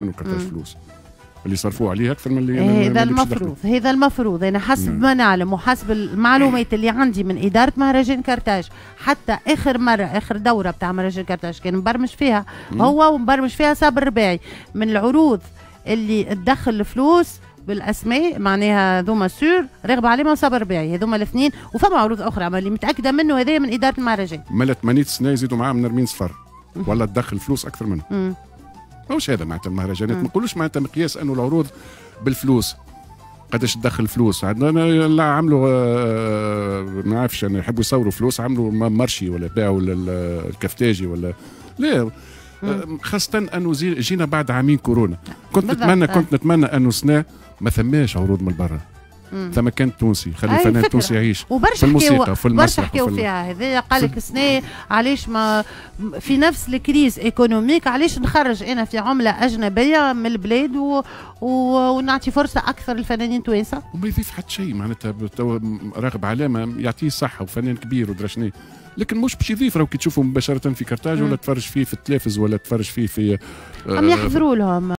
منه كرتاج فلوس. اللي صرفوه عليه أكثر من اللي هذا المفروض هذا المفروض. أنا حسب ما نعلم وحسب المعلومات اللي عندي من إدارة مهرجان كرتاج حتى آخر مرة آخر دورة بتاع مهرجان كرتاج كان مبرمج فيها مم. هو ومبرمج فيها صابر الرباعي من العروض اللي تدخل الفلوس بالأسماء معناها ذوما سور راغب عليهم صابر الرباعي هذوما الاثنين وفما عروض أخرى اللي متأكدة منه هذا من إدارة المهرجان مالا 80 سنة يزيدوا معاه من نرمين صفر. ولا تدخل فلوس أكثر منه. ماهوش هذا معناتها المهرجانات ما نقولوش معناتها مقياس أنه العروض بالفلوس. قداش تدخل فلوس. عندنا لا عملوا آه، ما نعرفش أنا يحبوا يصوروا فلوس عملوا مرشي ولا باعوا الكفتاجي ولا لا. آه، خاصة أنه جينا بعد عامين كورونا. كنت نتمنى كنت نتمنى أنه سنة ما ثماش عروض من برا. ثم كان تونسي خلي الفنان التونسي يعيش وبرشا في الموسيقى في المسرح برشا حكاو فيها هذايا. قال لك سنة علاش ما في نفس ال crise économique علاش نخرج أنا في عملة أجنبية من البلاد و... و... ونعطي فرصة أكثر للفنانين التوانسة؟ وما يضيف حتى شيء معناتها راغب علامه يعطيه صحه وفنان كبير ودرا لكن مش باش يضيف راهو كي تشوفه مباشرة في قرطاج ولا تفرج فيه في التلفز ولا تفرج فيه في آه يحضروا لهم.